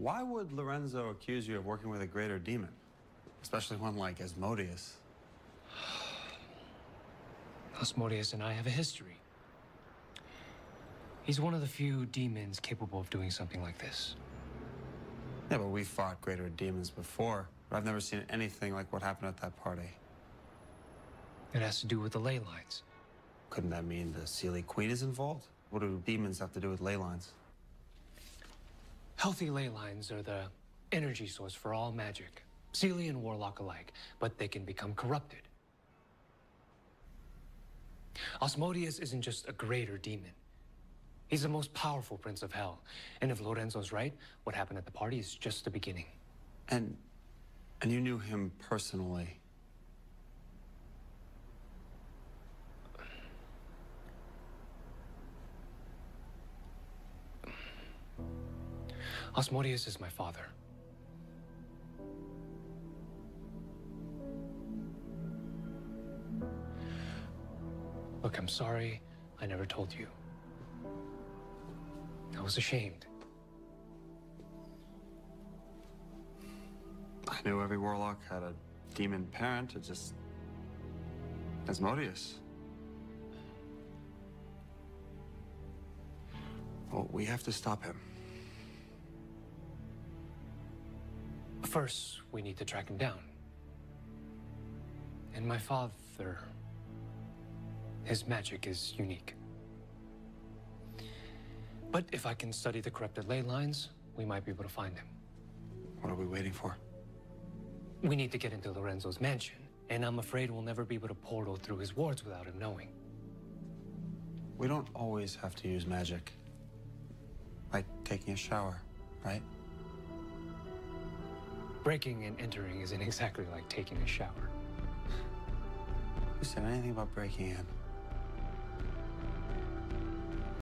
Why would Lorenzo accuse you of working with a greater demon? Especially one like Asmodeus. Asmodeus and I have a history. He's one of the few demons capable of doing something like this. Yeah, but we fought greater demons before. But I've never seen anything like what happened at that party. It has to do with the ley lines. Couldn't that mean the Seelie Queen is involved? What do demons have to do with ley lines? Healthy ley lines are the energy source for all magic, Seelie and Warlock alike, but they can become corrupted. Asmodeus isn't just a greater demon. He's the most powerful prince of hell. And if Lorenzo's right, what happened at the party is just the beginning. And and you knew him personally. Asmodeus is my father. Look, I'm sorry I never told you. I was ashamed. I knew every warlock had a demon parent. It just Asmodeus. Well, we have to stop him. First, we need to track him down. And my father, his magic is unique. But if I can study the corrupted ley lines, we might be able to find him. What are we waiting for? We need to get into Lorenzo's mansion, and I'm afraid we'll never be able to portal through his wards without him knowing. We don't always have to use magic. Like taking a shower, right? Breaking and entering isn't exactly like taking a shower. Who said anything about breaking in?